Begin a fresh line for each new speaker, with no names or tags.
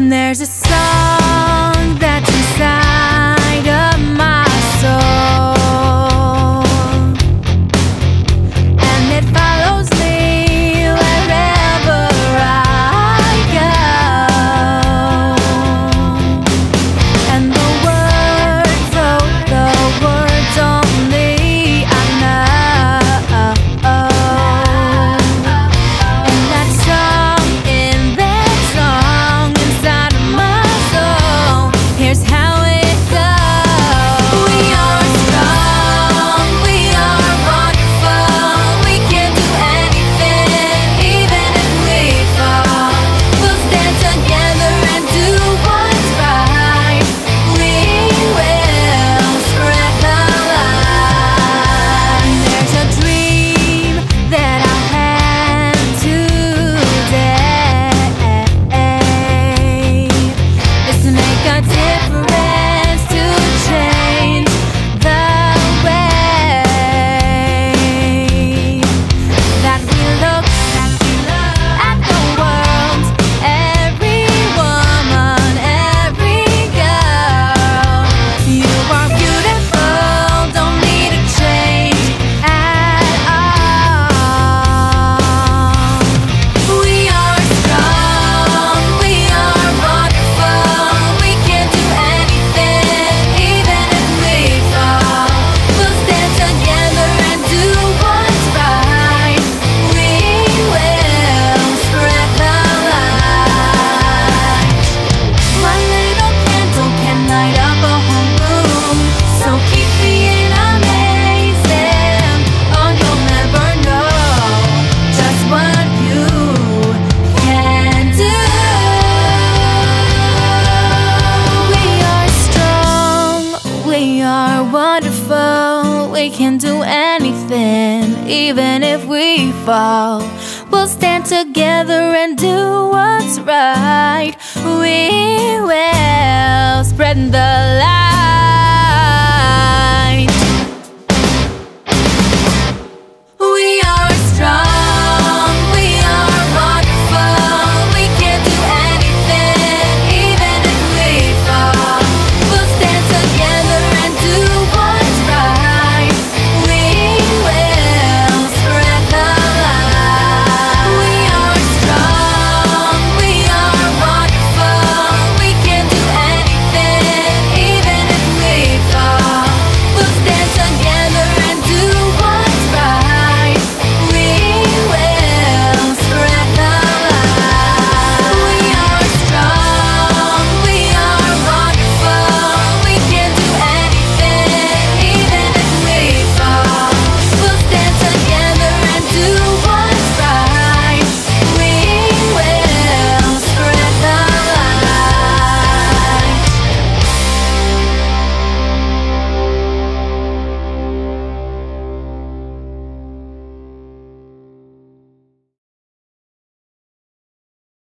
and there's a song wonderful. We can do anything, even if we fall. We'll stand together and do what's right. We will.